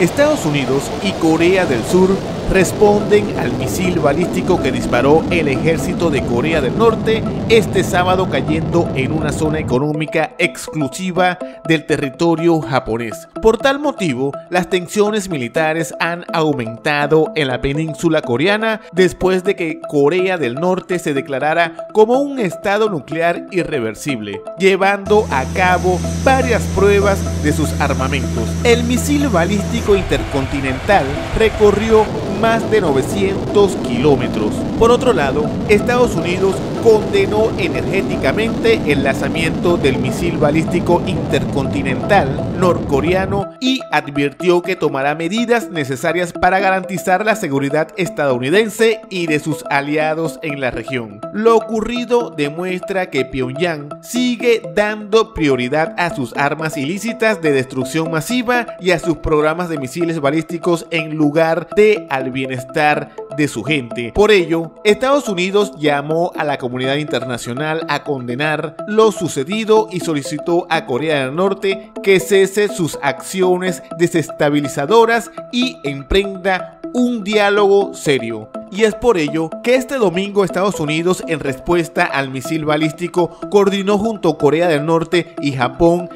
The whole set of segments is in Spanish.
Estados Unidos y Corea del Sur responden al misil balístico que disparó el ejército de Corea del Norte este sábado cayendo en una zona económica exclusiva del territorio japonés. Por tal motivo, las tensiones militares han aumentado en la península coreana después de que Corea del Norte se declarara como un estado nuclear irreversible, llevando a cabo varias pruebas de sus armamentos. El misil balístico intercontinental recorrió más de 900 kilómetros. Por otro lado, Estados Unidos condenó energéticamente el lanzamiento del misil balístico intercontinental norcoreano y advirtió que tomará medidas necesarias para garantizar la seguridad estadounidense y de sus aliados en la región. Lo ocurrido demuestra que Pyongyang sigue dando prioridad a sus armas ilícitas de destrucción masiva y a sus programas de misiles balísticos en lugar de al bienestar de su gente. Por ello, Estados Unidos llamó a la comunidad internacional a condenar lo sucedido y solicitó a Corea del Norte que cese sus acciones desestabilizadoras y emprenda un diálogo serio. Y es por ello que este domingo Estados Unidos, en respuesta al misil balístico, coordinó junto a Corea del Norte y Japón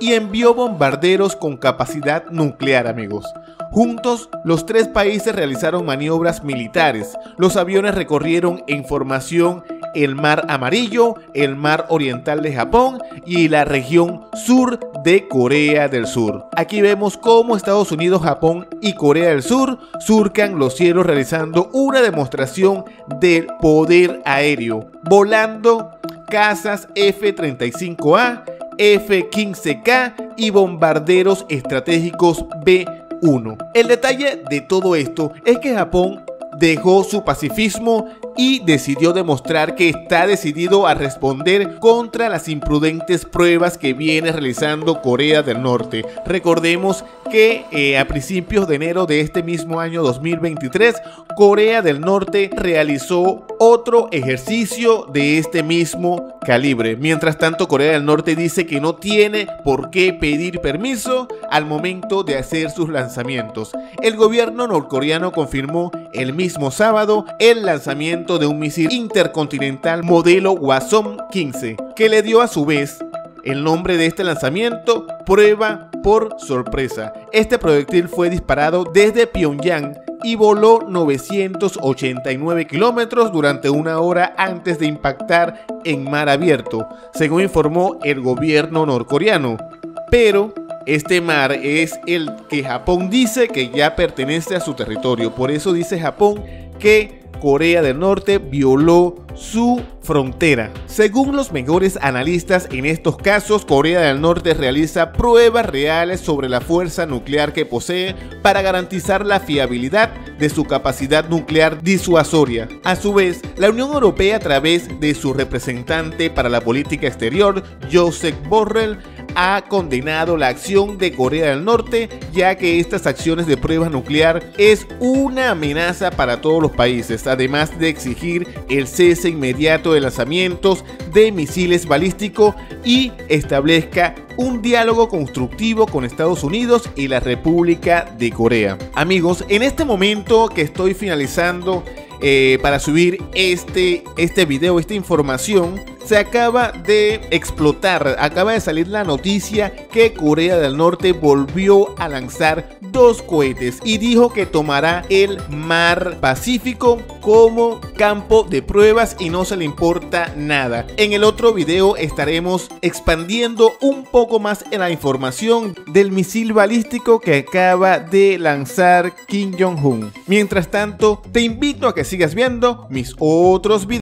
y envió bombarderos con capacidad nuclear, amigos. Juntos, los tres países realizaron maniobras militares. Los aviones recorrieron en formación el Mar Amarillo, el Mar Oriental de Japón y la región sur de Corea del Sur. Aquí vemos cómo Estados Unidos, Japón y Corea del Sur surcan los cielos realizando una demostración del poder aéreo, volando casas F-35A, F-15K y bombarderos estratégicos B-1. El detalle de todo esto es que Japón dejó su pacifismo y decidió demostrar que está decidido a responder contra las imprudentes pruebas que viene realizando Corea del Norte. Recordemos que eh, a principios de enero de este mismo año 2023, Corea del Norte realizó otro ejercicio de este mismo calibre. Mientras tanto, Corea del Norte dice que no tiene por qué pedir permiso al momento de hacer sus lanzamientos. El gobierno norcoreano confirmó el mismo sábado el lanzamiento de un misil intercontinental modelo Wasson 15, que le dio a su vez el nombre de este lanzamiento, prueba por sorpresa. Este proyectil fue disparado desde Pyongyang y voló 989 kilómetros durante una hora antes de impactar en mar abierto, según informó el gobierno norcoreano. Pero este mar es el que Japón dice que ya pertenece a su territorio. Por eso dice Japón que Corea del Norte violó su frontera. Según los mejores analistas en estos casos, Corea del Norte realiza pruebas reales sobre la fuerza nuclear que posee para garantizar la fiabilidad de su capacidad nuclear disuasoria. A su vez, la Unión Europea a través de su representante para la política exterior, Joseph Borrell, ha condenado la acción de Corea del Norte, ya que estas acciones de prueba nuclear es una amenaza para todos los países, además de exigir el cese inmediato de lanzamientos de misiles balísticos y establezca un diálogo constructivo con Estados Unidos y la República de Corea. Amigos, en este momento que estoy finalizando eh, para subir este, este video, esta información, se acaba de explotar, acaba de salir la noticia que Corea del Norte volvió a lanzar dos cohetes y dijo que tomará el mar Pacífico como campo de pruebas y no se le importa nada. En el otro video estaremos expandiendo un poco más en la información del misil balístico que acaba de lanzar Kim Jong-un. Mientras tanto, te invito a que sigas viendo mis otros videos